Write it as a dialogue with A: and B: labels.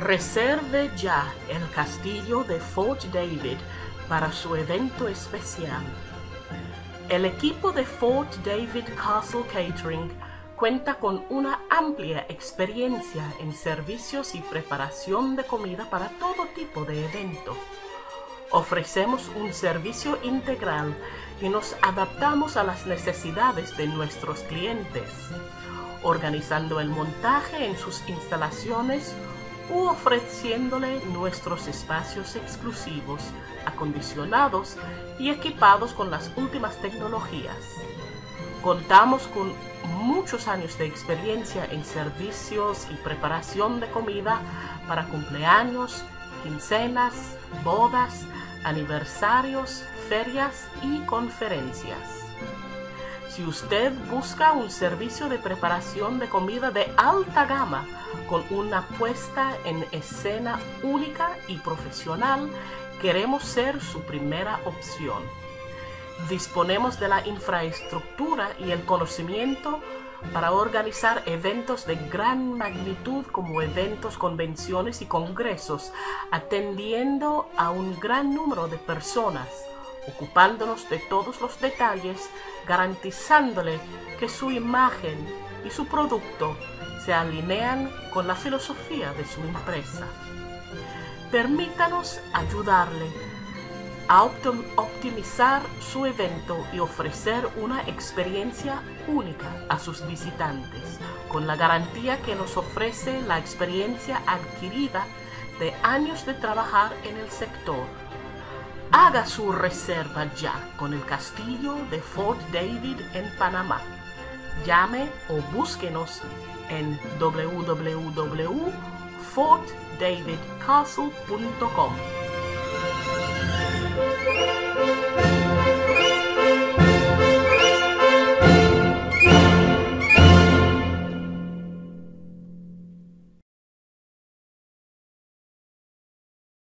A: Reserve ya el castillo de Fort David para su evento especial. El equipo de Fort David Castle Catering cuenta con una amplia experiencia en servicios y preparación de comida para todo tipo de evento. Ofrecemos un servicio integral y nos adaptamos a las necesidades de nuestros clientes, organizando el montaje en sus instalaciones u ofreciéndole nuestros espacios exclusivos, acondicionados y equipados con las últimas tecnologías. Contamos con muchos años de experiencia en servicios y preparación de comida para cumpleaños, quincenas, bodas, aniversarios, ferias y conferencias. Si usted busca un servicio de preparación de comida de alta gama con una puesta en escena única y profesional, queremos ser su primera opción. Disponemos de la infraestructura y el conocimiento para organizar eventos de gran magnitud como eventos, convenciones y congresos, atendiendo a un gran número de personas, ocupándonos de todos los detalles, garantizándole que su imagen y su producto se alinean con la filosofía de su empresa. Permítanos ayudarle a optimizar su evento y ofrecer una experiencia única a sus visitantes, con la garantía que nos ofrece la experiencia adquirida de años de trabajar en el sector. Haga su reserva ya con el castillo de Fort David en Panamá. Llame o búsquenos en www.fortdavidcastle.com.